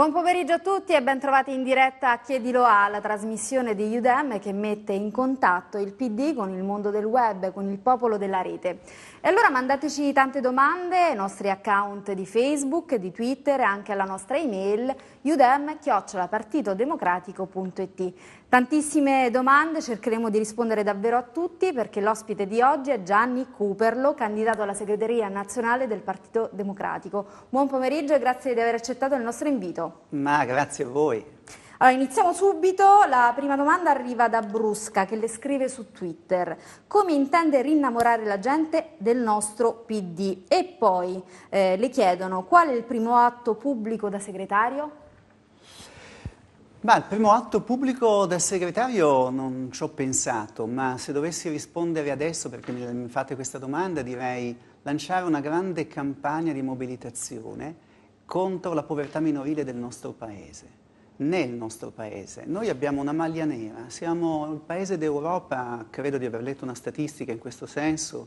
Buon pomeriggio a tutti e ben trovati in diretta a Chiedilo A, la trasmissione di Udem che mette in contatto il PD con il mondo del web, con il popolo della rete. E allora mandateci tante domande ai nostri account di Facebook, di Twitter e anche alla nostra email udem-partitodemocratico.it. Tantissime domande, cercheremo di rispondere davvero a tutti perché l'ospite di oggi è Gianni Cooperlo, candidato alla segreteria nazionale del Partito Democratico. Buon pomeriggio e grazie di aver accettato il nostro invito. Ma grazie a voi. Allora, iniziamo subito. La prima domanda arriva da Brusca che le scrive su Twitter. Come intende rinnamorare la gente del nostro PD? E poi eh, le chiedono qual è il primo atto pubblico da segretario? Ma il primo atto pubblico da segretario non ci ho pensato, ma se dovessi rispondere adesso, perché mi fate questa domanda, direi lanciare una grande campagna di mobilitazione contro la povertà minorile del nostro Paese nel nostro paese. Noi abbiamo una maglia nera, siamo il paese d'Europa, credo di aver letto una statistica in questo senso,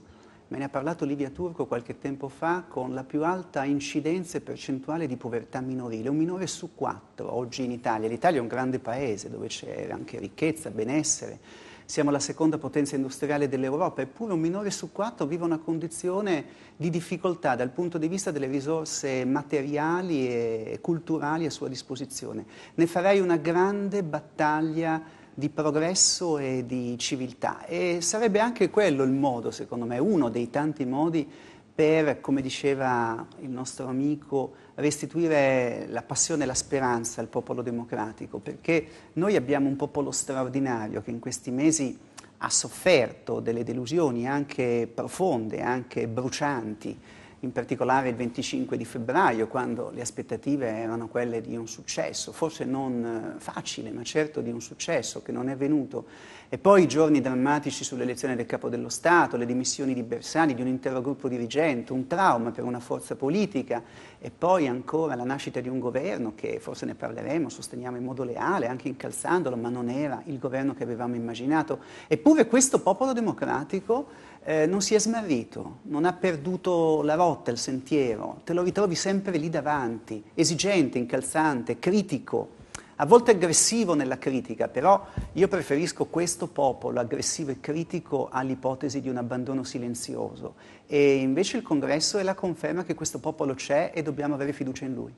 me ne ha parlato Livia Turco qualche tempo fa, con la più alta incidenza e percentuale di povertà minorile, un minore su quattro oggi in Italia. L'Italia è un grande paese dove c'è anche ricchezza, benessere, siamo la seconda potenza industriale dell'Europa, eppure un minore su quattro vive una condizione di difficoltà dal punto di vista delle risorse materiali e culturali a sua disposizione. Ne farei una grande battaglia di progresso e di civiltà. E sarebbe anche quello il modo, secondo me, uno dei tanti modi per, come diceva il nostro amico, restituire la passione e la speranza al popolo democratico, perché noi abbiamo un popolo straordinario che in questi mesi ha sofferto delle delusioni anche profonde, anche brucianti, in particolare il 25 di febbraio, quando le aspettative erano quelle di un successo, forse non eh, facile, ma certo di un successo che non è venuto. E poi i giorni drammatici sull'elezione del capo dello Stato, le dimissioni di Bersani, di un intero gruppo dirigente, un trauma per una forza politica, e poi ancora la nascita di un governo che forse ne parleremo, sosteniamo in modo leale, anche incalzandolo, ma non era il governo che avevamo immaginato. Eppure questo popolo democratico eh, non si è smarrito, non ha perduto la rotta, il sentiero, te lo ritrovi sempre lì davanti, esigente, incalzante, critico, a volte aggressivo nella critica, però io preferisco questo popolo aggressivo e critico all'ipotesi di un abbandono silenzioso e invece il congresso è la conferma che questo popolo c'è e dobbiamo avere fiducia in lui.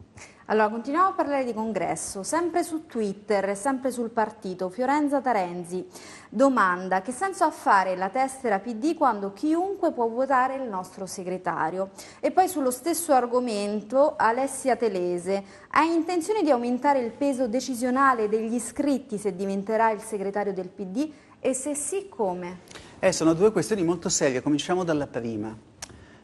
Allora, continuiamo a parlare di congresso, sempre su Twitter, sempre sul partito. Fiorenza Tarenzi domanda che senso ha fare la tessera PD quando chiunque può votare il nostro segretario? E poi sullo stesso argomento Alessia Telese, hai intenzione di aumentare il peso decisionale degli iscritti se diventerà il segretario del PD e se sì come? Eh, sono due questioni molto serie, cominciamo dalla prima.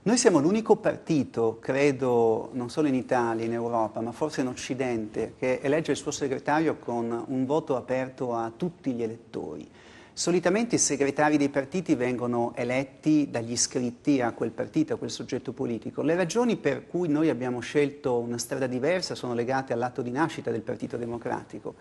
Noi siamo l'unico partito, credo, non solo in Italia, in Europa, ma forse in Occidente, che elegge il suo segretario con un voto aperto a tutti gli elettori. Solitamente i segretari dei partiti vengono eletti dagli iscritti a quel partito, a quel soggetto politico. Le ragioni per cui noi abbiamo scelto una strada diversa sono legate all'atto di nascita del Partito Democratico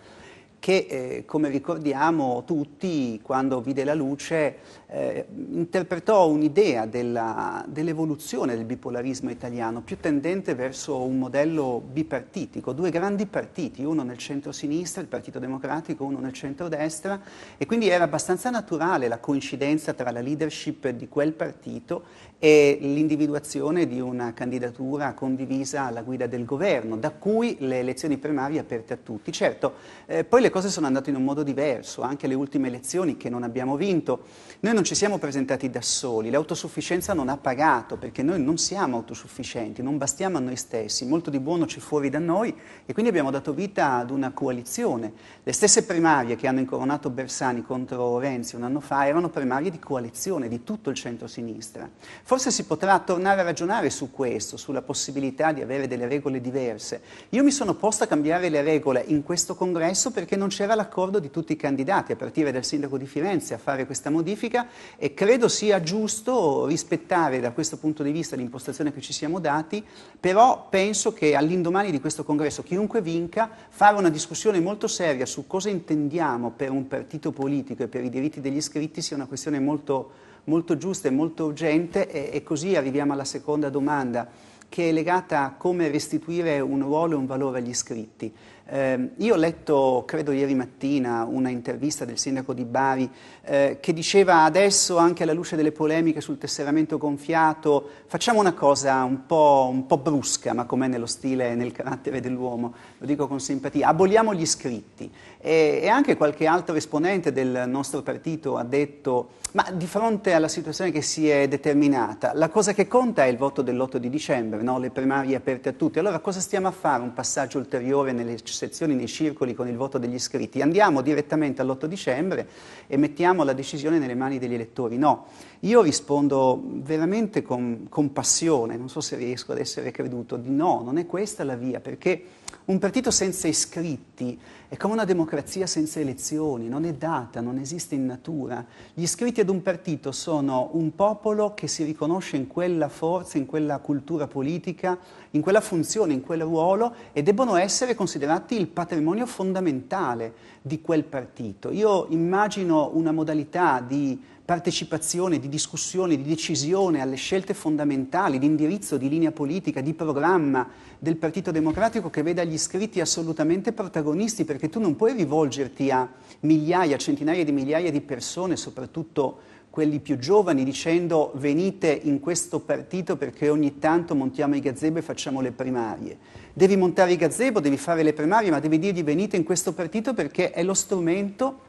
che, eh, come ricordiamo tutti, quando vide la luce, eh, interpretò un'idea dell'evoluzione del bipolarismo italiano, più tendente verso un modello bipartitico, due grandi partiti, uno nel centro-sinistra, il Partito Democratico, uno nel centro-destra, e quindi era abbastanza naturale la coincidenza tra la leadership di quel partito e l'individuazione di una candidatura condivisa alla guida del governo, da cui le elezioni primarie aperte a tutti. Certo, eh, poi le cose sono andate in un modo diverso, anche le ultime elezioni che non abbiamo vinto. Noi non ci siamo presentati da soli, l'autosufficienza non ha pagato perché noi non siamo autosufficienti, non bastiamo a noi stessi, molto di buono c'è fuori da noi e quindi abbiamo dato vita ad una coalizione. Le stesse primarie che hanno incoronato Bersani contro Renzi un anno fa erano primarie di coalizione di tutto il centro-sinistra. Forse si potrà tornare a ragionare su questo, sulla possibilità di avere delle regole diverse. Io mi sono posta a cambiare le regole in questo congresso perché non c'era l'accordo di tutti i candidati, a partire dal sindaco di Firenze, a fare questa modifica e credo sia giusto rispettare da questo punto di vista l'impostazione che ci siamo dati, però penso che all'indomani di questo congresso, chiunque vinca, fare una discussione molto seria su cosa intendiamo per un partito politico e per i diritti degli iscritti sia una questione molto molto giusta e molto urgente e, e così arriviamo alla seconda domanda che è legata a come restituire un ruolo e un valore agli iscritti. Eh, io ho letto, credo ieri mattina, una intervista del sindaco di Bari eh, che diceva adesso, anche alla luce delle polemiche sul tesseramento gonfiato, facciamo una cosa un po', un po brusca, ma com'è nello stile e nel carattere dell'uomo, lo dico con simpatia, aboliamo gli iscritti. E, e anche qualche altro esponente del nostro partito ha detto ma di fronte alla situazione che si è determinata, la cosa che conta è il voto dell'8 di dicembre, no? le primarie aperte a tutti. Allora cosa stiamo a fare? Un passaggio ulteriore nelle sezioni, nei circoli con il voto degli iscritti? Andiamo direttamente all'8 dicembre e mettiamo la decisione nelle mani degli elettori? No, io rispondo veramente con, con passione, non so se riesco ad essere creduto, di no, non è questa la via, perché un partito senza iscritti è come una democrazia senza elezioni, non è data, non esiste in natura. Gli iscritti ad un partito sono un popolo che si riconosce in quella forza, in quella cultura politica, in quella funzione, in quel ruolo e debbono essere considerati il patrimonio fondamentale di quel partito. Io immagino una modalità di partecipazione, di discussione, di decisione alle scelte fondamentali, di indirizzo, di linea politica, di programma del Partito Democratico che veda gli iscritti assolutamente protagonisti, perché tu non puoi rivolgerti a migliaia, centinaia di migliaia di persone, soprattutto quelli più giovani, dicendo venite in questo partito perché ogni tanto montiamo i gazebo e facciamo le primarie. Devi montare i gazebo, devi fare le primarie, ma devi dirgli venite in questo partito perché è lo strumento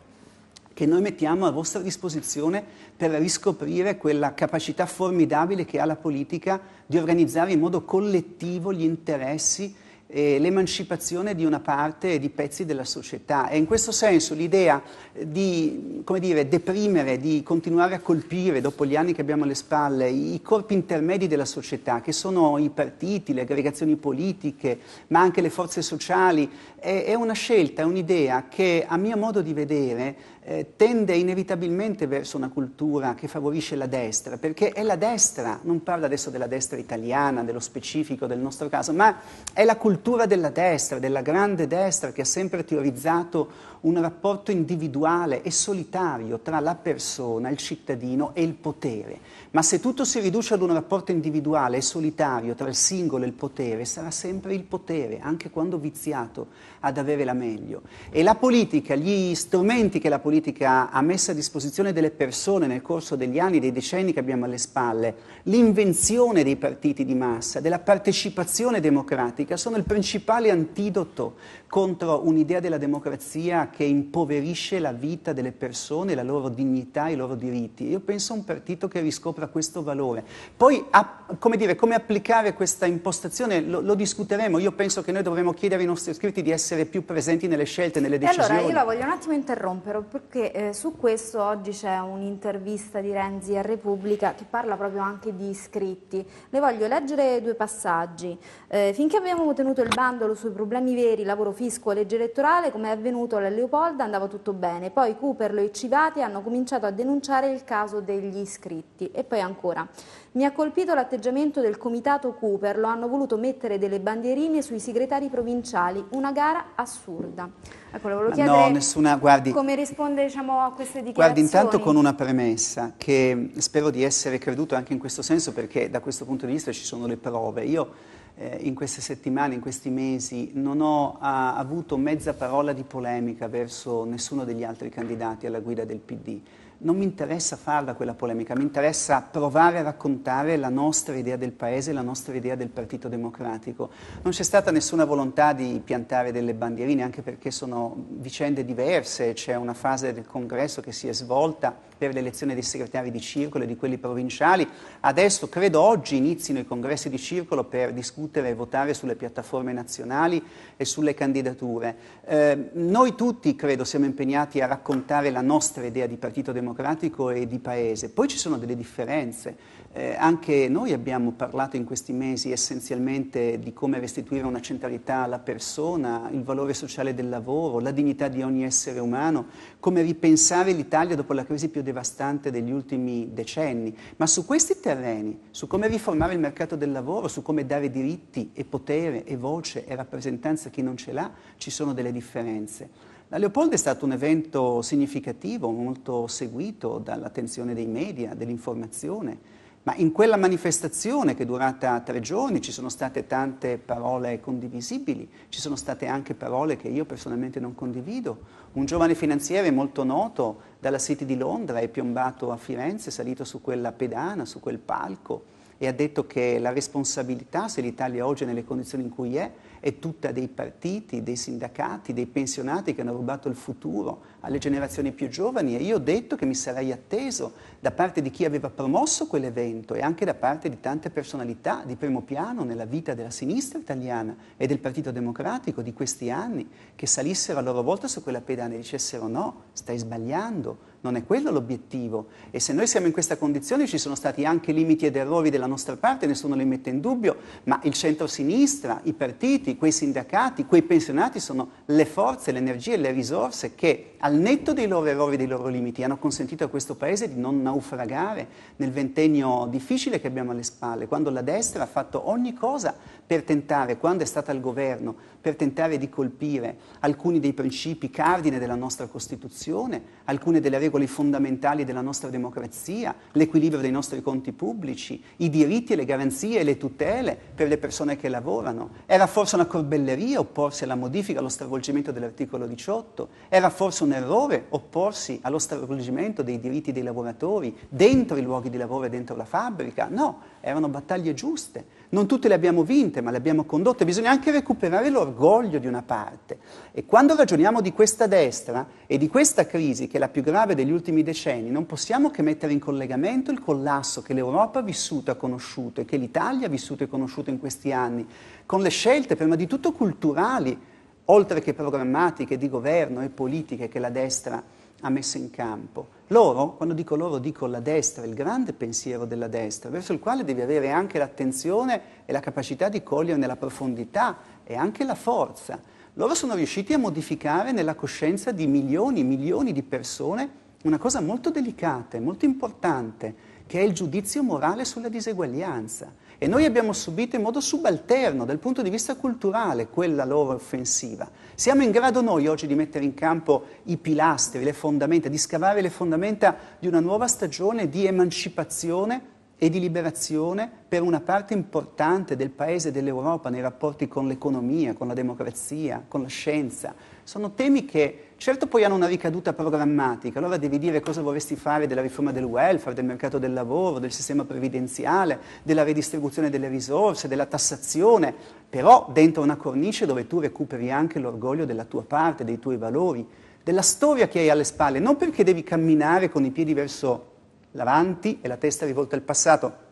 che noi mettiamo a vostra disposizione per riscoprire quella capacità formidabile che ha la politica di organizzare in modo collettivo gli interessi e l'emancipazione di una parte di pezzi della società. E in questo senso l'idea di dire, deprimere, di continuare a colpire, dopo gli anni che abbiamo alle spalle, i corpi intermedi della società, che sono i partiti, le aggregazioni politiche, ma anche le forze sociali, è, è una scelta, è un'idea che a mio modo di vedere eh, tende inevitabilmente verso una cultura che favorisce la destra, perché è la destra, non parlo adesso della destra italiana, dello specifico del nostro caso, ma è la cultura della destra, della grande destra che ha sempre teorizzato un rapporto individuale e solitario tra la persona, il cittadino e il potere. Ma se tutto si riduce ad un rapporto individuale e solitario tra il singolo e il potere, sarà sempre il potere, anche quando viziato, ad avere la meglio. E la politica, gli strumenti che la politica ha messo a disposizione delle persone nel corso degli anni, dei decenni che abbiamo alle spalle, l'invenzione dei partiti di massa, della partecipazione democratica, sono il principale antidoto contro un'idea della democrazia che impoverisce la vita delle persone, la loro dignità, i loro diritti. Io penso a un partito che riscopra questo valore. Poi, a, come, dire, come applicare questa impostazione lo, lo, discuteremo. Io penso che noi dovremmo chiedere ai nostri iscritti di essere più presenti nelle scelte, nelle decisioni. E allora, io la voglio un attimo interrompere, perché eh, su questo oggi c'è un'intervista di Renzi a Repubblica che parla proprio anche di iscritti. Le voglio leggere due passaggi. Eh, finché abbiamo tenuto il bandolo sui problemi veri, lavoro fisco, legge elettorale, come è avvenuto alla Leopolda andava tutto bene, poi Cooperlo e Civati hanno cominciato a denunciare il caso degli iscritti e poi ancora. Mi ha colpito l'atteggiamento del comitato Cooperlo, hanno voluto mettere delle bandierine sui segretari provinciali, una gara assurda. Ecco, le volevo chiedere no, nessuna, guardi, come risponde diciamo, a queste dichiarazioni. Guardi, intanto con una premessa, che spero di essere creduto anche in questo senso perché da questo punto di vista ci sono le prove. Io eh, in queste settimane, in questi mesi, non ho ah, avuto mezza parola di polemica verso nessuno degli altri candidati alla guida del PD non mi interessa farla quella polemica, mi interessa provare a raccontare la nostra idea del Paese, la nostra idea del Partito Democratico. Non c'è stata nessuna volontà di piantare delle bandierine, anche perché sono vicende diverse, c'è una fase del congresso che si è svolta per l'elezione dei segretari di circolo e di quelli provinciali. Adesso, credo oggi, inizino i congressi di circolo per discutere e votare sulle piattaforme nazionali e sulle candidature. Eh, noi tutti, credo, siamo impegnati a raccontare la nostra idea di Partito Democratico e di paese. Poi ci sono delle differenze. Eh, anche noi abbiamo parlato in questi mesi essenzialmente di come restituire una centralità alla persona, il valore sociale del lavoro, la dignità di ogni essere umano, come ripensare l'Italia dopo la crisi più devastante degli ultimi decenni. Ma su questi terreni, su come riformare il mercato del lavoro, su come dare diritti e potere e voce e rappresentanza a chi non ce l'ha, ci sono delle differenze. La Leopoldo è stato un evento significativo, molto seguito dall'attenzione dei media, dell'informazione. Ma in quella manifestazione che è durata tre giorni ci sono state tante parole condivisibili, ci sono state anche parole che io personalmente non condivido. Un giovane finanziere molto noto dalla City di Londra è piombato a Firenze, è salito su quella pedana, su quel palco e ha detto che la responsabilità, se l'Italia oggi è nelle condizioni in cui è, è tutta dei partiti, dei sindacati, dei pensionati che hanno rubato il futuro alle generazioni più giovani e io ho detto che mi sarei atteso da parte di chi aveva promosso quell'evento e anche da parte di tante personalità di primo piano nella vita della sinistra italiana e del Partito Democratico di questi anni che salissero a loro volta su quella pedana e dicessero no, stai sbagliando, non è quello l'obiettivo. E se noi siamo in questa condizione ci sono stati anche limiti ed errori della nostra parte, nessuno li mette in dubbio, ma il centro-sinistra, i partiti, quei sindacati, quei pensionati sono le forze, le energie, le risorse che al netto dei loro errori e dei loro limiti hanno consentito a questo Paese di non naufragare nel ventennio difficile che abbiamo alle spalle, quando la destra ha fatto ogni cosa per tentare, quando è stata al governo, per tentare di colpire alcuni dei principi cardine della nostra Costituzione, alcune delle regole fondamentali della nostra democrazia, l'equilibrio dei nostri conti pubblici, i diritti e le garanzie e le tutele per le persone che lavorano. Era forse una corbelleria opporsi alla modifica, allo stravolgimento dell'articolo 18? Era forse un errore opporsi allo stravolgimento dei diritti dei lavoratori dentro i luoghi di lavoro e dentro la fabbrica? No, erano battaglie giuste. Non tutte le abbiamo vinte, ma le abbiamo condotte. Bisogna anche recuperare l'orgoglio di una parte. E quando ragioniamo di questa destra e di questa crisi, che è la più grave degli ultimi decenni, non possiamo che mettere in collegamento il collasso che l'Europa ha vissuto e conosciuto e che l'Italia ha vissuto e conosciuto in questi anni, con le scelte prima di tutto culturali, oltre che programmatiche di governo e politiche che la destra ha messo in campo. Loro, quando dico loro, dico la destra, il grande pensiero della destra, verso il quale devi avere anche l'attenzione e la capacità di cogliere nella profondità e anche la forza. Loro sono riusciti a modificare nella coscienza di milioni e milioni di persone una cosa molto delicata e molto importante, che è il giudizio morale sulla diseguaglianza. E noi abbiamo subito in modo subalterno, dal punto di vista culturale, quella loro offensiva. Siamo in grado noi oggi di mettere in campo i pilastri, le fondamenta, di scavare le fondamenta di una nuova stagione di emancipazione e di liberazione per una parte importante del Paese e dell'Europa nei rapporti con l'economia, con la democrazia, con la scienza. Sono temi che certo poi hanno una ricaduta programmatica, allora devi dire cosa vorresti fare della riforma del welfare, del mercato del lavoro, del sistema previdenziale, della redistribuzione delle risorse, della tassazione, però dentro una cornice dove tu recuperi anche l'orgoglio della tua parte, dei tuoi valori, della storia che hai alle spalle, non perché devi camminare con i piedi verso l'avanti e la testa rivolta al passato,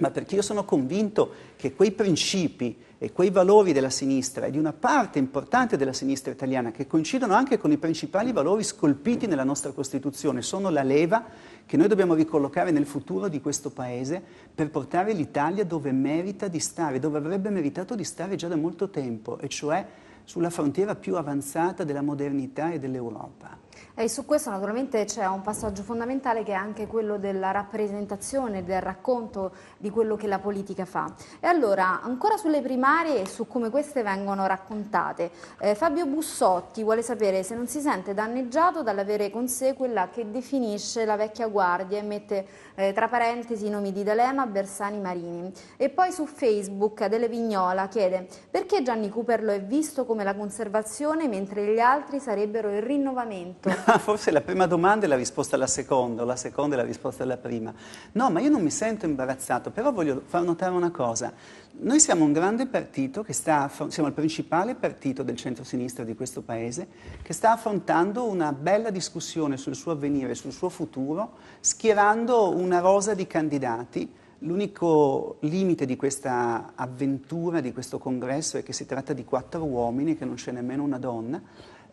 ma perché io sono convinto che quei principi e quei valori della sinistra e di una parte importante della sinistra italiana che coincidono anche con i principali valori scolpiti nella nostra Costituzione sono la leva che noi dobbiamo ricollocare nel futuro di questo Paese per portare l'Italia dove merita di stare, dove avrebbe meritato di stare già da molto tempo, e cioè sulla frontiera più avanzata della modernità e dell'Europa. E su questo naturalmente c'è un passaggio fondamentale che è anche quello della rappresentazione, del racconto di quello che la politica fa. E allora, ancora sulle primarie e su come queste vengono raccontate, eh, Fabio Bussotti vuole sapere se non si sente danneggiato dall'avere con sé quella che definisce la vecchia guardia e mette eh, tra parentesi i nomi di D'Alema, Bersani, Marini. E poi su Facebook Adele Vignola chiede perché Gianni Cooper lo è visto come la conservazione mentre gli altri sarebbero il rinnovamento? Forse la prima domanda è la risposta alla seconda, la seconda è la risposta alla prima. No, ma io non mi sento imbarazzato, però voglio far notare una cosa. Noi siamo un grande partito, che sta, siamo il principale partito del centro-sinistra di questo Paese, che sta affrontando una bella discussione sul suo avvenire, sul suo futuro, schierando una rosa di candidati. L'unico limite di questa avventura, di questo congresso, è che si tratta di quattro uomini, che non c'è nemmeno una donna.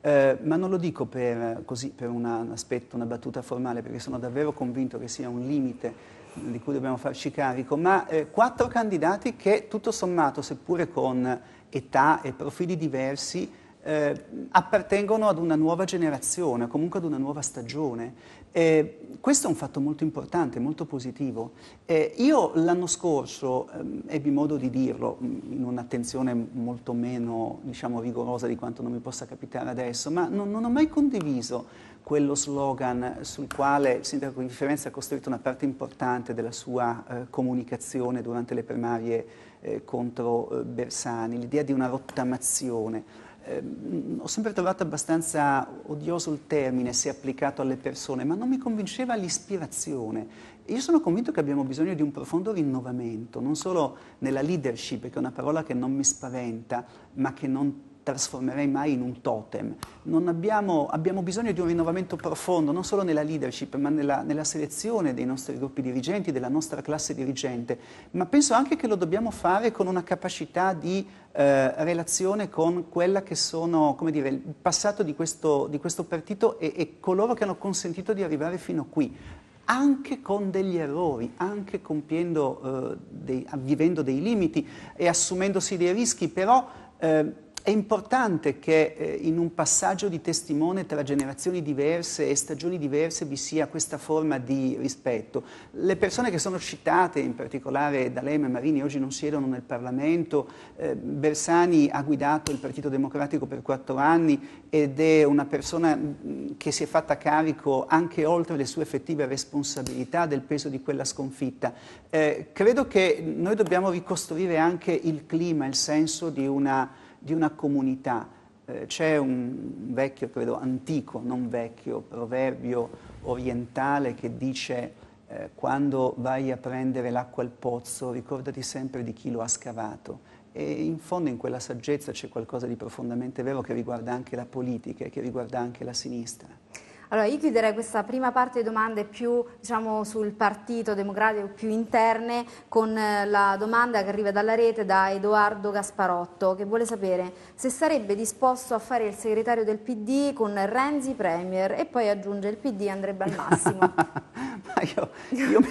Eh, ma non lo dico per, così, per una, un aspetto, una battuta formale, perché sono davvero convinto che sia un limite di cui dobbiamo farci carico, ma eh, quattro candidati che tutto sommato, seppure con età e profili diversi, eh, appartengono ad una nuova generazione, comunque ad una nuova stagione. Eh, questo è un fatto molto importante, molto positivo. Eh, io l'anno scorso ehm, ebbi modo di dirlo mm, in un'attenzione molto meno diciamo, rigorosa di quanto non mi possa capitare adesso, ma non, non ho mai condiviso quello slogan sul quale il sindaco di Firenze ha costruito una parte importante della sua eh, comunicazione durante le primarie eh, contro eh, Bersani, l'idea di una rottamazione eh, ho sempre trovato abbastanza odioso il termine se applicato alle persone, ma non mi convinceva l'ispirazione. Io sono convinto che abbiamo bisogno di un profondo rinnovamento, non solo nella leadership, che è una parola che non mi spaventa, ma che non trasformerei mai in un totem. Abbiamo, abbiamo, bisogno di un rinnovamento profondo, non solo nella leadership, ma nella, nella, selezione dei nostri gruppi dirigenti, della nostra classe dirigente, ma penso anche che lo dobbiamo fare con una capacità di eh, relazione con quella che sono, dire, il passato di questo, di questo partito e, e coloro che hanno consentito di arrivare fino qui anche con degli errori, anche compiendo, eh, dei, vivendo dei limiti e assumendosi dei rischi, però eh, è importante che eh, in un passaggio di testimone tra generazioni diverse e stagioni diverse vi sia questa forma di rispetto. Le persone che sono citate, in particolare D'Alema e Marini, oggi non siedono nel Parlamento. Eh, Bersani ha guidato il Partito Democratico per quattro anni ed è una persona mm, che si è fatta carico anche oltre le sue effettive responsabilità del peso di quella sconfitta. Eh, credo che noi dobbiamo ricostruire anche il clima, il senso di una di una comunità. Eh, c'è un vecchio, credo antico, non vecchio, proverbio orientale che dice eh, quando vai a prendere l'acqua al pozzo ricordati sempre di chi lo ha scavato. E in fondo in quella saggezza c'è qualcosa di profondamente vero che riguarda anche la politica e che riguarda anche la sinistra. Allora, io chiuderei questa prima parte di domande più diciamo, sul Partito Democratico, più interne, con eh, la domanda che arriva dalla rete da Edoardo Gasparotto, che vuole sapere se sarebbe disposto a fare il segretario del PD con Renzi Premier e poi aggiunge il PD andrebbe al massimo. Ma io, io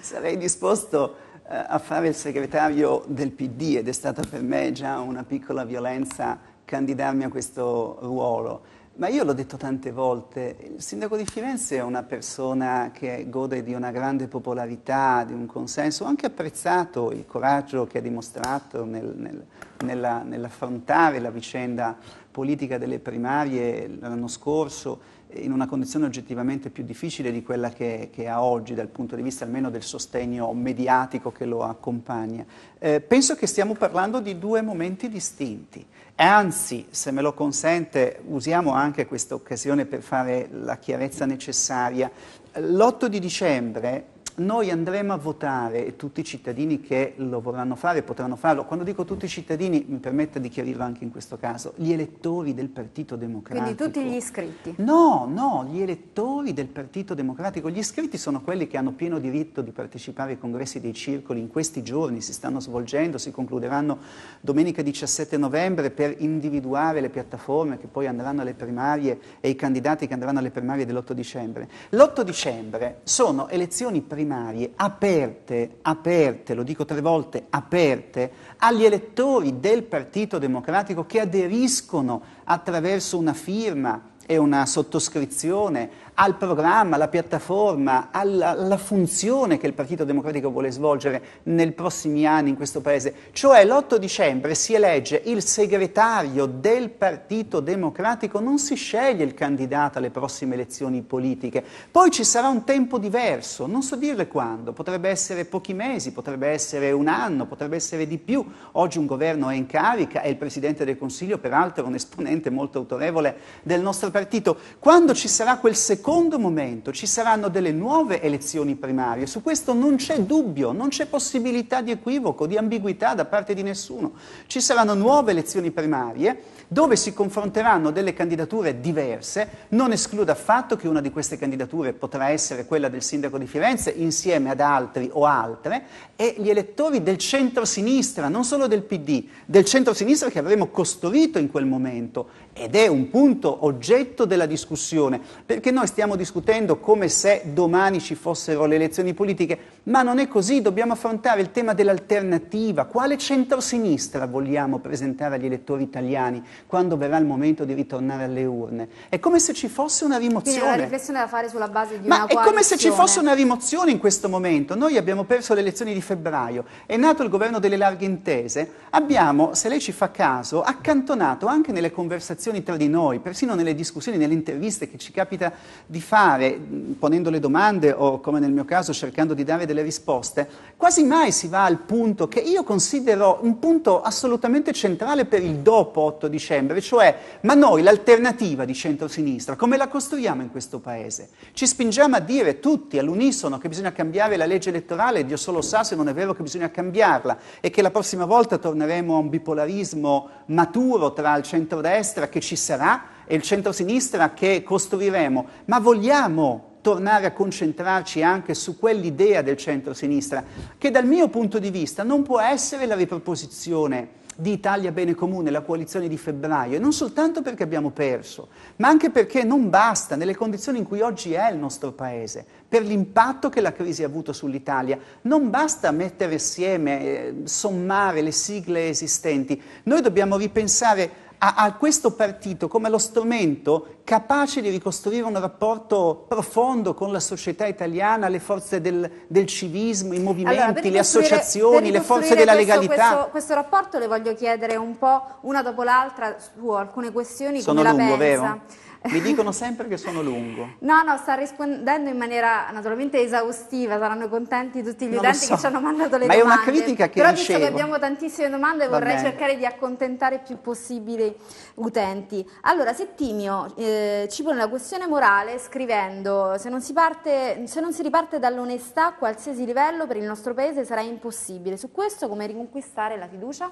sarei disposto eh, a fare il segretario del PD ed è stata per me già una piccola violenza candidarmi a questo ruolo. Ma io l'ho detto tante volte, il sindaco di Firenze è una persona che gode di una grande popolarità, di un consenso, ho anche apprezzato il coraggio che ha dimostrato nel, nel, nella, nell'affrontare la vicenda politica delle primarie l'anno scorso in una condizione oggettivamente più difficile di quella che, che, ha oggi dal punto di vista almeno del sostegno mediatico che lo accompagna. Eh, penso che stiamo parlando di due momenti distinti. Anzi, se me lo consente, usiamo anche questa occasione per fare la chiarezza necessaria. L'8 di dicembre noi andremo a votare e tutti i cittadini che lo vorranno fare potranno farlo. Quando dico tutti i cittadini, mi permetta di chiarirlo anche in questo caso, gli elettori del Partito Democratico. Quindi tutti gli iscritti? No, no, gli elettori del Partito Democratico. Gli iscritti sono quelli che hanno pieno diritto di partecipare ai congressi dei circoli in questi giorni, si stanno svolgendo, si concluderanno domenica 17 novembre per individuare le piattaforme che poi andranno alle primarie e i candidati che andranno alle primarie dell'8 dicembre. L'8 dicembre sono elezioni primarie primarie aperte, aperte, lo dico tre volte, aperte agli elettori del Partito Democratico che aderiscono attraverso una firma e una sottoscrizione al programma, alla piattaforma, alla, alla, funzione che il Partito Democratico vuole svolgere nei prossimi anni in questo Paese. Cioè l'8 dicembre si elegge il segretario del Partito Democratico, non si sceglie il candidato alle prossime elezioni politiche. Poi ci sarà un tempo diverso, non so dirle quando, potrebbe essere pochi mesi, potrebbe essere un anno, potrebbe essere di più. Oggi un governo è in carica e il Presidente del Consiglio, peraltro, è un esponente molto autorevole del nostro partito. Quando ci sarà quel secondo secondo momento ci saranno delle nuove elezioni primarie, su questo non c'è dubbio, non c'è possibilità di equivoco, di ambiguità da parte di nessuno. Ci saranno nuove elezioni primarie dove si confronteranno delle candidature diverse, non escludo affatto che una di queste candidature potrà essere quella del sindaco di Firenze insieme ad altri o altre. E gli elettori del centro-sinistra, non solo del PD, del centro-sinistra che avremo costruito in quel momento. Ed è un punto oggetto della discussione, perché noi stiamo stiamo discutendo come se domani ci fossero le elezioni politiche, ma non è così, dobbiamo affrontare il tema dell'alternativa. Quale centrosinistra vogliamo presentare agli elettori italiani quando verrà il momento di ritornare alle urne? È come se ci fosse una rimozione. Quindi è una riflessione da fare sulla base di ma una coalizione. è come se ci fosse una rimozione in questo momento. Noi abbiamo perso le elezioni di febbraio, è nato il governo delle larghe intese, abbiamo, se lei ci fa caso, accantonato anche nelle conversazioni tra di noi, persino nelle discussioni, nelle interviste che ci capita di fare, ponendo le domande o come nel mio caso cercando di dare delle risposte, quasi mai si va al punto che io considero un punto assolutamente centrale per il dopo 8 dicembre, cioè ma noi l'alternativa di centrosinistra come la costruiamo in questo paese? Ci spingiamo a dire tutti all'unisono che bisogna cambiare la legge elettorale, Dio solo sa se non è vero che bisogna cambiarla e che la prossima volta torneremo a un bipolarismo maturo tra il centrodestra che ci sarà e il centrosinistra che costruiremo, ma vogliamo tornare a concentrarci anche su quell'idea del centrosinistra, che dal mio punto di vista non può essere la riproposizione di Italia Bene Comune, la coalizione di febbraio, e non soltanto perché abbiamo perso, ma anche perché non basta nelle condizioni in cui oggi è il nostro Paese, per l'impatto che la crisi ha avuto sull'Italia. Non basta mettere assieme, eh, sommare le sigle esistenti, noi dobbiamo ripensare a, a, questo partito come lo strumento capace di ricostruire un rapporto profondo con la società italiana, le forze del, del civismo, i movimenti, allora, le associazioni, le forze della questo, legalità. Questo, questo, rapporto le voglio chiedere un po' una dopo l'altra su alcune questioni Sono come lungo, la pensa. Vero? Mi dicono sempre che sono lungo. No, no, sta rispondendo in maniera naturalmente esaustiva, saranno contenti tutti gli non utenti so. che ci hanno mandato le Ma domande. Ma è una critica che Però ricevo. visto che abbiamo tantissime domande Va vorrei bene. cercare di accontentare il più possibile utenti. Allora, Settimio eh, ci pone la questione morale scrivendo se non, si parte, se non si riparte dall'onestà a qualsiasi livello per il nostro paese sarà impossibile. Su questo come riconquistare la fiducia?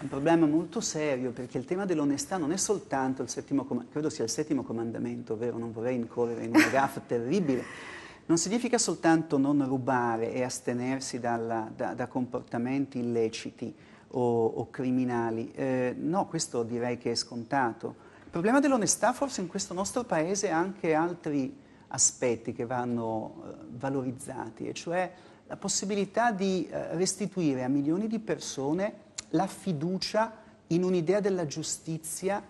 Un problema molto serio perché il tema dell'onestà non è soltanto il settimo, credo sia il settimo comandamento, vero? Non vorrei incorrere in una gaffa terribile. Non significa soltanto non rubare e astenersi dalla, da, da, comportamenti illeciti o, o criminali. Eh, no, questo direi che è scontato. Il problema dell'onestà forse in questo nostro paese ha anche altri aspetti che vanno eh, valorizzati, e cioè la possibilità di eh, restituire a milioni di persone la fiducia in un'idea della giustizia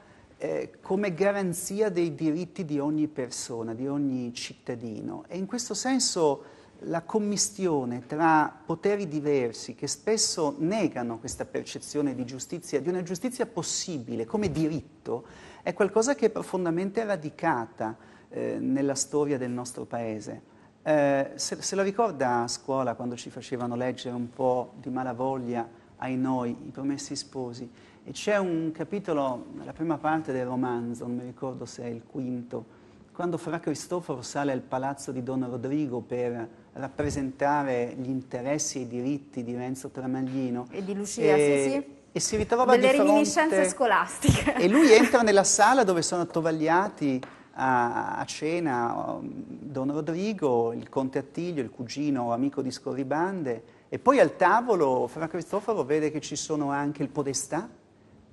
eh, come garanzia dei diritti di ogni persona, di ogni cittadino. E in questo senso la commistione tra poteri diversi che spesso negano questa percezione di giustizia, di una giustizia possibile come diritto, è qualcosa che è profondamente radicata eh, nella storia del nostro Paese. Eh, se, se lo ricorda a scuola quando ci facevano leggere un po' di malavoglia ai noi, i promessi sposi. E c'è un capitolo, la prima parte del romanzo, non mi ricordo se è il quinto, quando Fra Cristoforo sale al palazzo di Don Rodrigo per rappresentare gli interessi e i diritti di Renzo Tramaglino. E di Lucia, e, sì, sì. E si ritrova Delle di fronte... reminiscenze scolastiche. E lui entra nella sala dove sono attovagliati a, a, cena um, Don Rodrigo, il conte Attilio, il cugino amico di Scorribande, e poi al tavolo Fra Cristoforo vede che ci sono anche il Podestà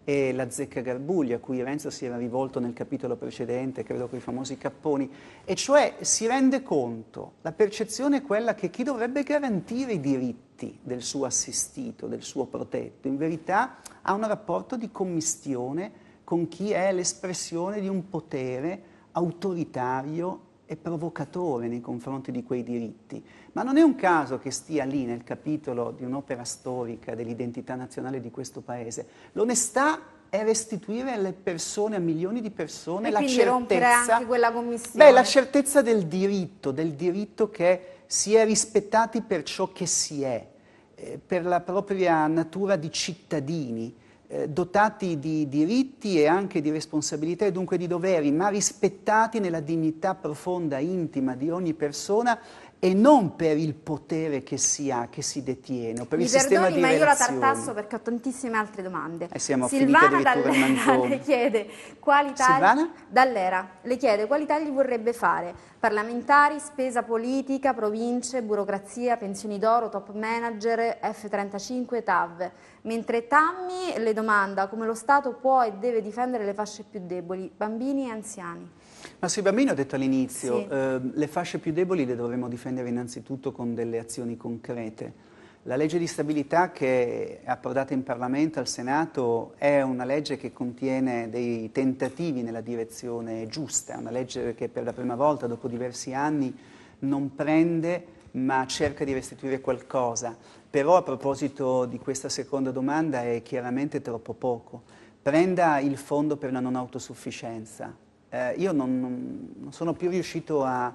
e la Zecca Garbuglia, a cui Renzo si era rivolto nel capitolo precedente, credo con i famosi capponi, e cioè si rende conto, la percezione è quella che chi dovrebbe garantire i diritti del suo assistito, del suo protetto, in verità ha un rapporto di commistione con chi è l'espressione di un potere autoritario e provocatore nei confronti di quei diritti. Ma non è un caso che stia lì nel capitolo di un'opera storica dell'identità nazionale di questo paese. L'onestà è restituire alle persone, a milioni di persone, e la certezza, anche quella commissione. Beh, la certezza del diritto, del diritto che si è rispettati per ciò che si è, eh, per la propria natura di cittadini eh, dotati di diritti e anche di responsabilità e dunque di doveri, ma rispettati nella dignità profonda, intima di ogni persona e non per il potere che si ha, che si detiene, o per Mi il sistema perdoni, di ma io la relazioni. tartasso perché ho tantissime altre domande. Eh, siamo Silvana Dall'Era le chiede quali tagli, Silvana? Dall'Era le chiede quali tagli vorrebbe fare. Parlamentari, spesa politica, province, burocrazia, pensioni d'oro, top manager, F35, TAV. Mentre Tammi le domanda come lo Stato può e deve difendere le fasce più deboli, bambini e anziani. Ma sui bambini ho detto all'inizio, Sì. eh, le fasce più deboli le dovremmo difendere innanzitutto con delle azioni concrete. La legge di stabilità che è approdata in Parlamento, al Senato, è una legge che contiene dei tentativi nella direzione giusta, è una legge che per la prima volta dopo diversi anni non prende ma cerca di restituire qualcosa. Però a proposito di questa seconda domanda è chiaramente troppo poco. Prenda il fondo per la non autosufficienza. Eh, io non, non- sono più riuscito a,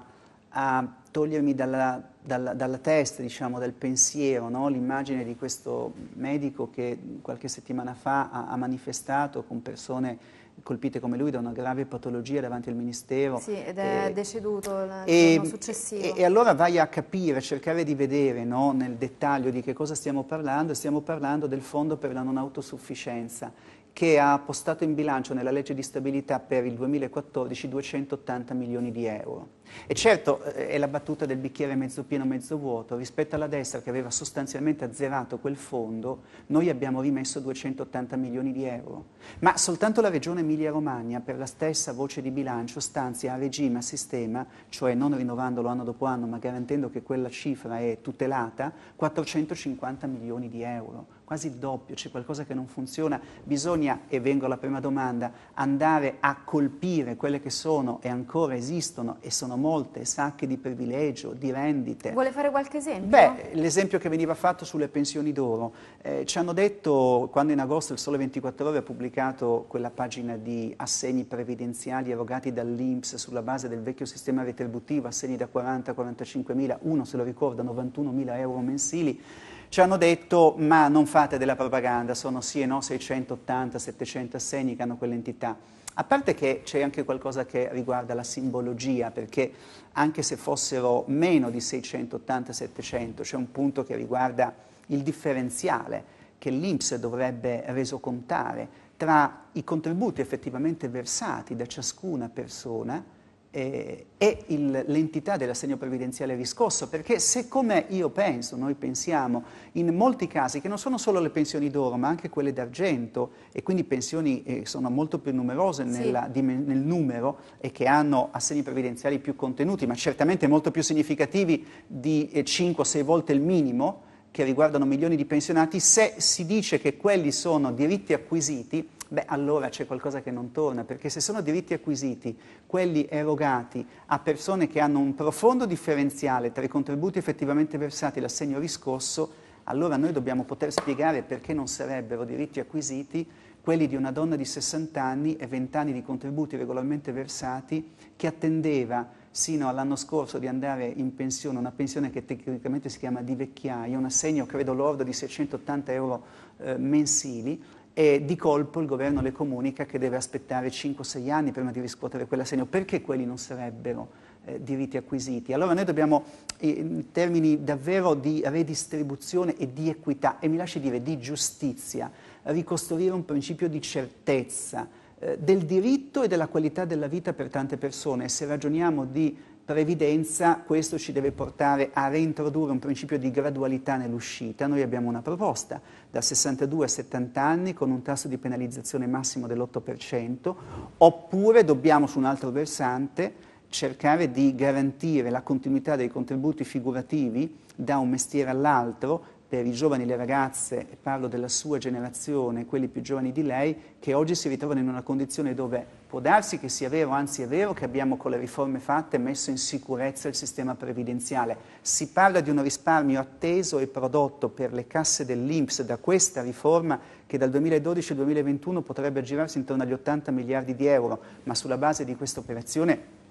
a togliermi dalla, dalla- dalla testa, diciamo, dal pensiero, no? l'immagine di questo medico che qualche settimana fa ha, ha manifestato con persone colpite come lui da una grave patologia davanti al Ministero. Sì, ed è Eh, deceduto il e, giorno successivo. e- e allora vai a capire, a cercare di vedere no, nel dettaglio di che cosa stiamo parlando. Stiamo parlando del Fondo per la non autosufficienza che ha postato in bilancio nella legge di stabilità per il 2014 280 milioni di euro. E certo eh, è la battuta del bicchiere mezzo pieno, mezzo vuoto. Rispetto alla destra che aveva sostanzialmente azzerato quel fondo, noi abbiamo rimesso 280 milioni di euro. Ma soltanto la regione Emilia-Romagna, per la stessa voce di bilancio, stanzia a regime, a sistema, cioè non rinnovandolo anno dopo anno, ma garantendo che quella cifra è tutelata, 450 milioni di euro. Quasi il doppio, c'è qualcosa che non funziona. Bisogna, e vengo alla prima domanda, andare a colpire quelle che sono e ancora esistono, e sono molte, sacche di privilegio, di rendite. Vuole fare qualche esempio? Beh, l'esempio che veniva fatto sulle pensioni d'oro, eh, ci hanno detto quando in agosto il Sole 24 Ore ha pubblicato quella pagina di assegni previdenziali erogati dall'Inps sulla base del vecchio sistema retributivo, assegni da 40 a 45 mila, uno se lo ricorda, 91 mila euro mensili, ci hanno detto ma non fate della propaganda, sono sì e no 680, 700 assegni che hanno quell'entità. A parte che c'è anche qualcosa che riguarda la simbologia, perché anche se fossero meno di 680-700, c'è un punto che riguarda il differenziale che l'Inps dovrebbe resocontare tra i contributi effettivamente versati da ciascuna persona eh, e il- l'entità dell'assegno previdenziale riscosso, perché se come io penso, noi pensiamo, in molti casi, che non sono solo le pensioni d'oro, ma anche quelle d'argento, e quindi pensioni eh, sono molto più numerose Sì. nella- dimen- nel numero e che hanno assegni previdenziali più contenuti, ma certamente molto più significativi di 5 o 6 volte il minimo, che riguardano milioni di pensionati, se si dice che quelli sono diritti acquisiti, beh allora c'è qualcosa che non torna, perché se sono diritti acquisiti, quelli erogati a persone che hanno un profondo differenziale tra i contributi effettivamente versati e l'assegno riscosso, allora noi dobbiamo poter spiegare perché non sarebbero diritti acquisiti quelli di una donna di 60 anni e 20 anni di contributi regolarmente versati che attendeva sino all'anno scorso di andare in pensione, una pensione che tecnicamente si chiama di vecchiaia, un assegno credo lordo di 680 euro eh, mensili e di colpo il governo le comunica che deve aspettare 5-6 anni prima di riscuotere quell'assegno. Perché quelli non sarebbero eh, diritti acquisiti? Allora noi dobbiamo, in termini davvero di redistribuzione e di equità, e mi lasci dire di giustizia, ricostruire un principio di certezza eh, del diritto e della qualità della vita per tante persone. Se ragioniamo di previdenza, questo ci deve portare a reintrodurre un principio di gradualità nell'uscita. Noi abbiamo una proposta da 62 a 70 anni con un tasso di penalizzazione massimo dell'8%, oppure dobbiamo su un altro versante cercare di garantire la continuità dei contributi figurativi da un mestiere all'altro per i giovani e le ragazze, e parlo della sua generazione, quelli più giovani di lei, che oggi si ritrovano in una condizione dove può darsi che sia vero, anzi è vero, che abbiamo con le riforme fatte messo in sicurezza il sistema previdenziale. Si parla di un risparmio atteso e prodotto per le casse dell'Inps da questa riforma che dal 2012 al 2021 potrebbe aggirarsi intorno agli 80 miliardi di euro, ma sulla base di questa operazione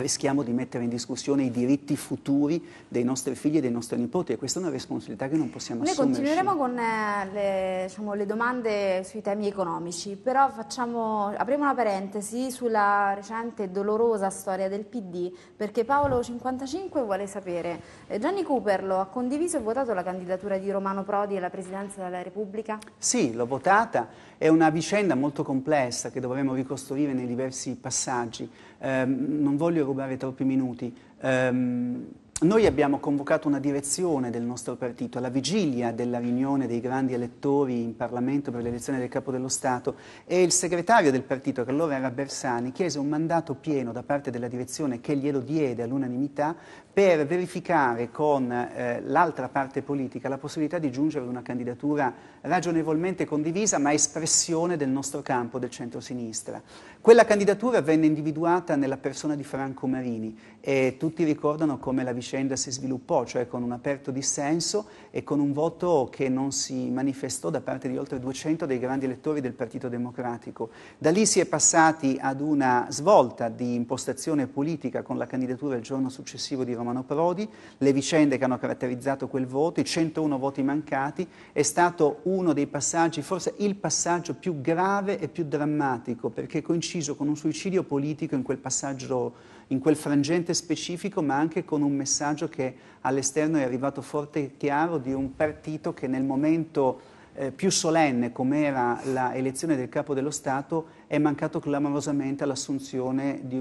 rischiamo di mettere in discussione i diritti futuri dei nostri figli e dei nostri nipoti e questa è una responsabilità che non possiamo Noi assumerci. continueremo con eh, le, diciamo, le, domande sui temi economici, però facciamo, apriamo una parentesi sulla recente e dolorosa storia del PD, perché Paolo 55 vuole sapere, eh, Gianni Cooperlo ha condiviso e votato la candidatura di Romano Prodi alla Presidenza della Repubblica? Sì, l'ho votata, è una vicenda molto complessa che dovremo ricostruire nei diversi passaggi. Eh, non voglio rubare troppi minuti. Um, noi abbiamo convocato una direzione del nostro partito alla vigilia della riunione dei grandi elettori in Parlamento per l'elezione del Capo dello Stato e il segretario del partito, che allora era Bersani, chiese un mandato pieno da parte della direzione che glielo diede all'unanimità per verificare con eh, l'altra parte politica la possibilità di giungere ad una candidatura ragionevolmente condivisa ma espressione del nostro campo del centro-sinistra. Quella candidatura venne individuata nella persona di Franco Marini e tutti ricordano come la vicenda si sviluppò, cioè con un aperto dissenso e con un voto che non si manifestò da parte di oltre 200 dei grandi elettori del Partito Democratico. Da lì si è passati ad una svolta di impostazione politica con la candidatura il giorno successivo di Romano Prodi, le vicende che hanno caratterizzato quel voto, i 101 voti mancati, è stato uno dei passaggi, forse il passaggio più grave e più drammatico, perché coincide coinciso con un suicidio politico in quel passaggio, in quel frangente specifico, ma anche con un messaggio che all'esterno è arrivato forte e chiaro di un partito che nel momento eh, più solenne come era l'elezione del capo dello Stato è mancato clamorosamente all'assunzione di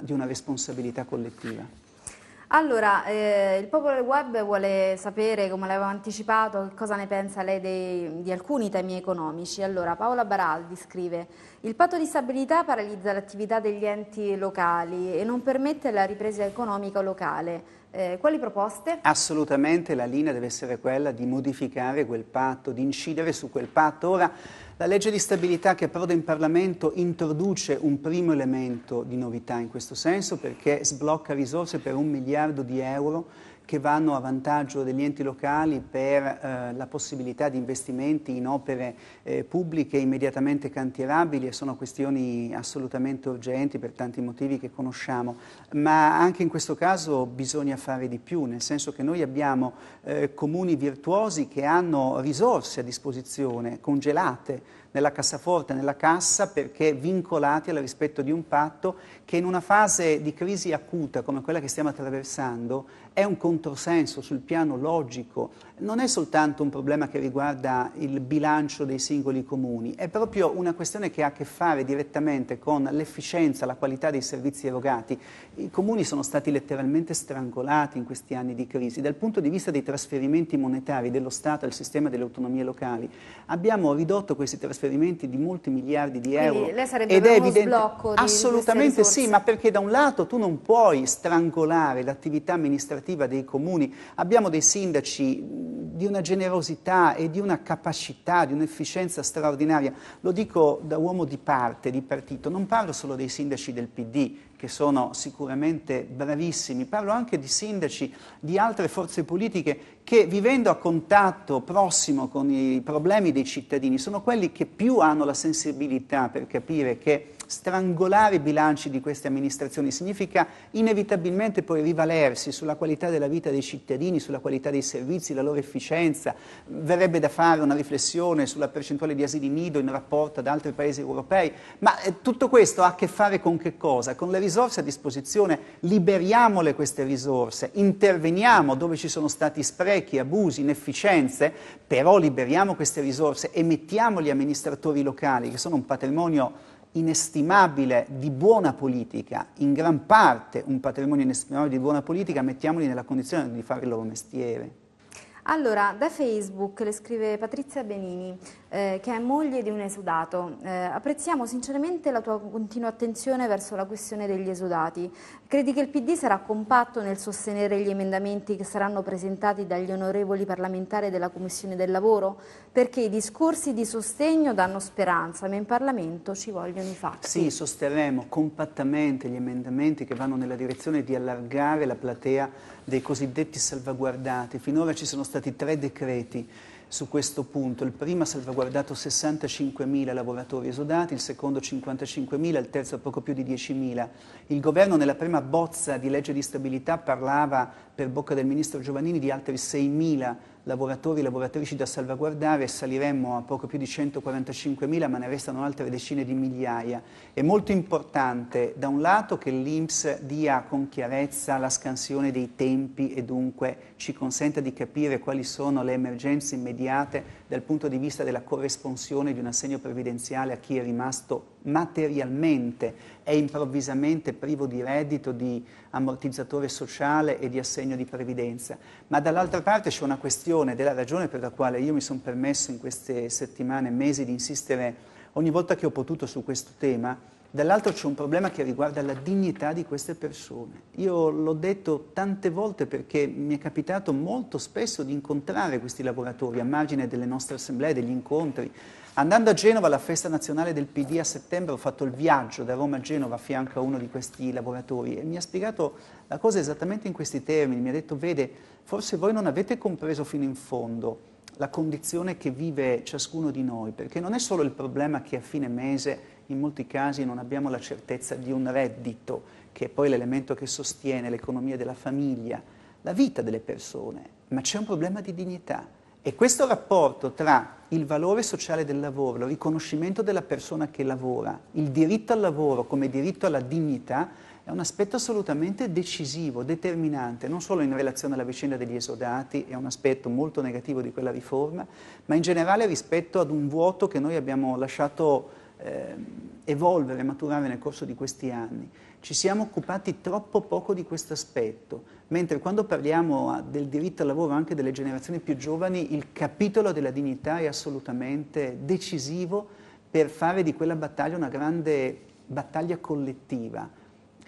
di una responsabilità collettiva. Allora, eh, il popolo del web vuole sapere, come l'avevo anticipato, cosa ne pensa lei dei, di alcuni temi economici. Allora, Paola Baraldi scrive il patto di stabilità paralizza l'attività degli enti locali e non permette la ripresa economica locale. Eh, quali proposte? Assolutamente la linea deve essere quella di modificare quel patto, di incidere su quel patto. Ora, la legge di stabilità che approda in Parlamento introduce un primo elemento di novità in questo senso perché sblocca risorse per un miliardo di euro che vanno a vantaggio degli enti locali per eh, la possibilità di investimenti in opere eh, pubbliche immediatamente cantierabili e sono questioni assolutamente urgenti per tanti motivi che conosciamo, ma anche in questo caso bisogna fare di più, nel senso che noi abbiamo eh, comuni virtuosi che hanno risorse a disposizione congelate nella cassaforte, nella cassa, perché vincolati al rispetto di un patto che in una fase di crisi acuta come quella che stiamo attraversando è un controsenso sul piano logico, non è soltanto un problema che riguarda il bilancio dei singoli comuni, è proprio una questione che ha a che fare direttamente con l'efficienza, la qualità dei servizi erogati. I comuni sono stati letteralmente strangolati in questi anni di crisi. Dal punto di vista dei trasferimenti monetari dello Stato al sistema delle autonomie locali, abbiamo ridotto questi trasferimenti di molti miliardi di euro. Quindi lei sarebbe ed è evidente, sblocco di Assolutamente sì, ma perché da un lato tu non puoi strangolare l'attività amministrativa dei comuni. Abbiamo dei sindaci di una generosità e di una capacità, di un'efficienza straordinaria. Lo dico da uomo di parte, di partito, non parlo solo dei sindaci del PD, che sono sicuramente bravissimi, parlo anche di sindaci di altre forze politiche che vivendo a contatto prossimo con i problemi dei cittadini sono quelli che più hanno la sensibilità per capire che strangolare i bilanci di queste amministrazioni significa inevitabilmente poi rivalersi sulla qualità della vita dei cittadini, sulla qualità dei servizi, la loro efficienza. Verrebbe da fare una riflessione sulla percentuale di asili nido in rapporto ad altri paesi europei, ma eh, tutto questo ha a che fare con che cosa? Con le risorse a disposizione, liberiamole queste risorse, interveniamo dove ci sono stati sprechi, abusi, inefficienze, però liberiamo queste risorse e mettiamo gli amministratori locali, che sono un patrimonio inestimabile di buona politica, in gran parte un patrimonio inestimabile di buona politica, mettiamoli nella condizione di fare il loro mestiere. Allora, da Facebook le scrive Patrizia Benini, eh, che è moglie di un esudato. Eh, apprezziamo sinceramente la tua continua attenzione verso la questione degli esudati. Credi che il PD sarà compatto nel sostenere gli emendamenti che saranno presentati dagli onorevoli parlamentari della Commissione del Lavoro? Perché i discorsi di sostegno danno speranza, ma in Parlamento ci vogliono i fatti. Sì, sosterremo compattamente gli emendamenti che vanno nella direzione di allargare la platea dei cosiddetti salvaguardati. Finora ci sono stati tre decreti su questo punto. Il primo ha salvaguardato 65.000 lavoratori esodati, il secondo 55.000, il terzo poco più di 10.000. Il governo nella prima bozza di legge di stabilità parlava per bocca del ministro Giovannini di altri 6.000 lavoratori e lavoratrici da salvaguardare, saliremmo a poco più di 145.000, ma ne restano altre decine di migliaia. È molto importante, da un lato, che l'Inps dia con chiarezza la scansione dei tempi e dunque ci consenta di capire quali sono le emergenze immediate dal punto di vista della corresponsione di un assegno previdenziale a chi è rimasto materialmente e improvvisamente privo di reddito, di ammortizzatore sociale e di assegno di previdenza. Ma dall'altra parte c'è una questione della ragione per la quale io mi sono permesso in queste settimane e mesi di insistere ogni volta che ho potuto su questo tema, Dall'altro c'è un problema che riguarda la dignità di queste persone. Io l'ho detto tante volte perché mi è capitato molto spesso di incontrare questi lavoratori a margine delle nostre assemblee, degli incontri. Andando a Genova alla festa nazionale del PD a settembre ho fatto il viaggio da Roma a Genova a fianco a uno di questi lavoratori e mi ha spiegato la cosa esattamente in questi termini. Mi ha detto, vede, forse voi non avete compreso fino in fondo la condizione che vive ciascuno di noi, perché non è solo il problema che a fine mese in molti casi non abbiamo la certezza di un reddito, che è poi l'elemento che sostiene l'economia della famiglia, la vita delle persone, ma c'è un problema di dignità. E questo rapporto tra il valore sociale del lavoro, il riconoscimento della persona che lavora, il diritto al lavoro come diritto alla dignità, è un aspetto assolutamente decisivo, determinante, non solo in relazione alla vicenda degli esodati, è un aspetto molto negativo di quella riforma, ma in generale rispetto ad un vuoto che noi abbiamo lasciato eh, evolvere, maturare nel corso di questi anni. Ci siamo occupati troppo poco di questo aspetto, mentre quando parliamo ah, del diritto al lavoro anche delle generazioni più giovani, il capitolo della dignità è assolutamente decisivo per fare di quella battaglia una grande battaglia collettiva.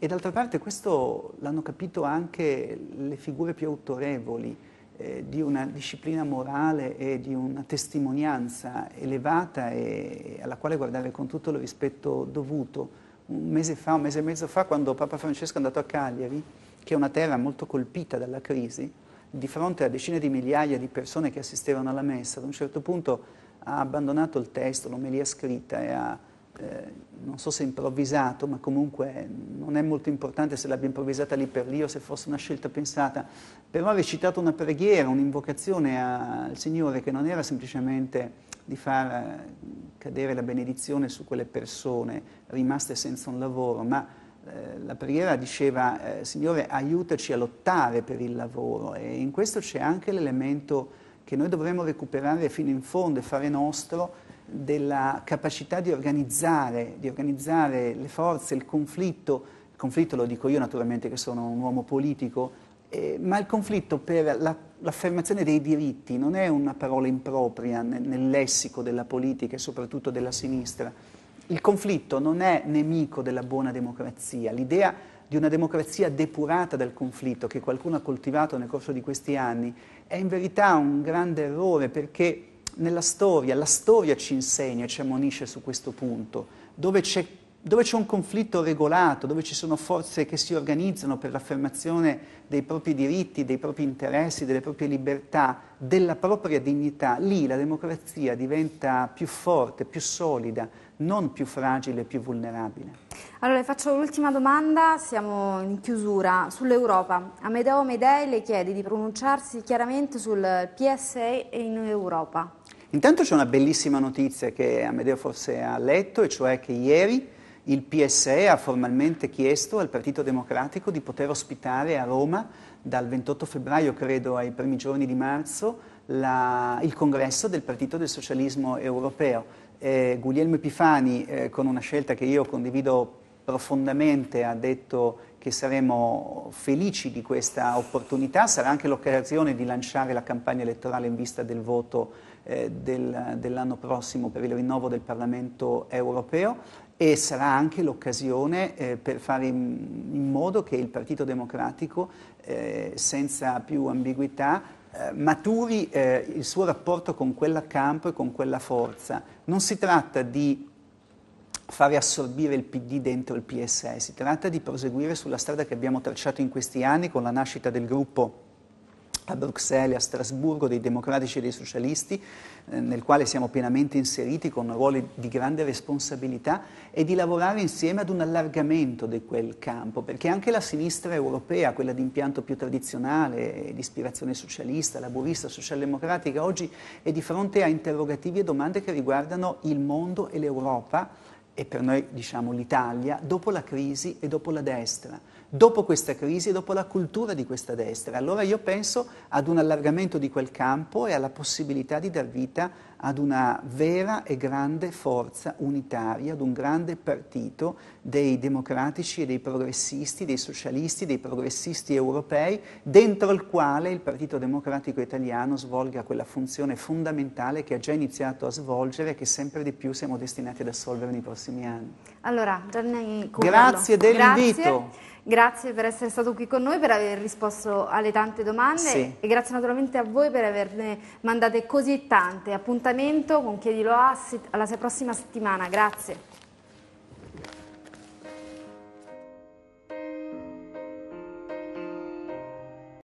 E d'altra parte questo l'hanno capito anche le figure più autorevoli, eh, di una disciplina morale e di una testimonianza elevata e alla quale guardare con tutto il rispetto dovuto. Un mese fa, un mese e mezzo fa, quando Papa Francesco è andato a Cagliari, che è una terra molto colpita dalla crisi, di fronte a decine di migliaia di persone che assistevano alla messa, ad un certo punto ha abbandonato il testo, l'omelia scritta e ha eh, non so se improvvisato, ma comunque non è molto importante se l'abbia improvvisata lì per lì o se fosse una scelta pensata, però ha recitato una preghiera, un'invocazione al Signore che non era semplicemente di far eh, cadere la benedizione su quelle persone rimaste senza un lavoro, ma eh, la preghiera diceva Signore aiutaci a lottare per il lavoro e in questo c'è anche l'elemento che noi dovremmo recuperare fino in fondo e fare nostro della capacità di organizzare, di organizzare le forze, il conflitto, il conflitto lo dico io naturalmente che sono un uomo politico, eh, ma il conflitto per la, l'affermazione dei diritti non è una parola impropria nel, nel lessico della politica e soprattutto della sinistra. Il conflitto non è nemico della buona democrazia, l'idea di una democrazia depurata dal conflitto che qualcuno ha coltivato nel corso di questi anni è in verità un grande errore perché nella storia, la storia ci insegna, ci ammonisce su questo punto, dove c'è, dove c'è un conflitto regolato, dove ci sono forze che si organizzano per l'affermazione dei propri diritti, dei propri interessi, delle proprie libertà, della propria dignità, lì la democrazia diventa più forte, più solida, non più fragile, più vulnerabile. Allora le faccio l'ultima domanda, siamo in chiusura, sull'Europa. Amedeo Medei le chiede di pronunciarsi chiaramente sul PSA in Europa. Intanto c'è una bellissima notizia che Amedeo forse ha letto, e cioè che ieri il PSE ha formalmente chiesto al Partito Democratico di poter ospitare a Roma dal 28 febbraio, credo, ai primi giorni di marzo, la, il congresso del Partito del Socialismo Europeo. Eh, Guglielmo Epifani, eh, con una scelta che io condivido profondamente, ha detto che saremo felici di questa opportunità, sarà anche l'occasione di lanciare la campagna elettorale in vista del voto eh, del, dell'anno prossimo per il rinnovo del Parlamento europeo e sarà anche l'occasione eh, per fare in, in, modo che il Partito Democratico, eh, senza più ambiguità, eh, maturi eh, il suo rapporto con quella campo e con quella forza. Non si tratta di fare assorbire il PD dentro il PSE, si tratta di proseguire sulla strada che abbiamo tracciato in questi anni con la nascita del gruppo a Bruxelles, a Strasburgo, dei democratici e dei socialisti, eh, nel quale siamo pienamente inseriti con ruoli di grande responsabilità e di lavorare insieme ad un allargamento di quel campo, perché anche la sinistra europea, quella di impianto più tradizionale, di ispirazione socialista, laburista, socialdemocratica, oggi è di fronte a interrogativi e domande che riguardano il mondo e l'Europa e per noi diciamo l'Italia dopo la crisi e dopo la destra dopo questa crisi e dopo la cultura di questa destra. Allora io penso ad un allargamento di quel campo e alla possibilità di dar vita ad una vera e grande forza unitaria, ad un grande partito dei democratici e dei progressisti, dei socialisti, dei progressisti europei, dentro il quale il Partito Democratico Italiano svolga quella funzione fondamentale che ha già iniziato a svolgere e che sempre di più siamo destinati ad assolvere nei prossimi anni. Allora, Gianni Cugello, Grazie dell'invito. Grazie per essere stato qui con noi, per aver risposto alle tante domande sì. e grazie naturalmente a voi per averne mandate così tante. Appuntamento con Chiedilo Assit alla prossima settimana, grazie.